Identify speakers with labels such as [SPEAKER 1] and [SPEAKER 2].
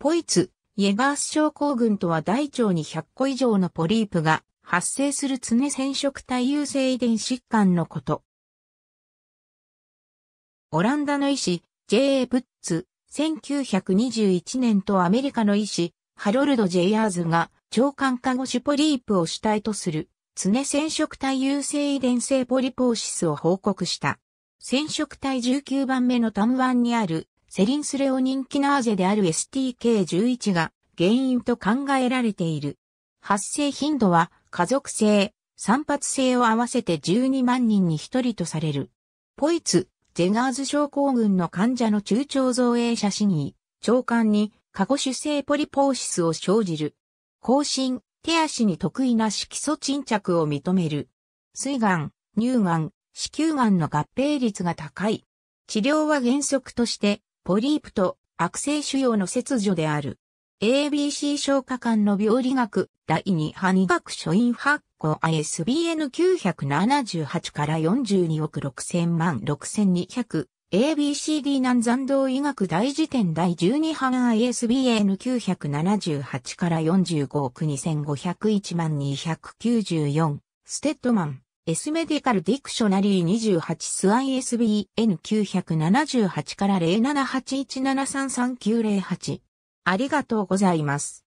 [SPEAKER 1] ポイツ、イエガース症候群とは大腸に100個以上のポリープが発生する常染色体優性遺伝疾患のこと。オランダの医師、J.A. プッツ、1921年とアメリカの医師、ハロルド・ジェイアーズが腸管化護種ポリープを主体とする常染色体優性遺伝性ポリポーシスを報告した。染色体19番目の単板にあるセリンスレオニンキナーゼである STK11 が原因と考えられている。発生頻度は家族性、散発性を合わせて12万人に1人とされる。ポイツ、ゼガーズ症候群の患者の中腸造影写真に、腸管に過去主性ポリポーシスを生じる。更新、手足に得意な色素沈着を認める。水癌、乳癌、子宮癌の合併率が高い。治療は原則としてポリープと悪性腫瘍の切除である。ABC 消化管の病理学第2波2学書院発行。ISBN978 から42億6000万6200 ABCD 南山道医学大辞典第12版 ISBN978 から45億2501万294ステッドマン。S メディカルディクショナリー28ス ISBN978 から07817333908ありがとうございます。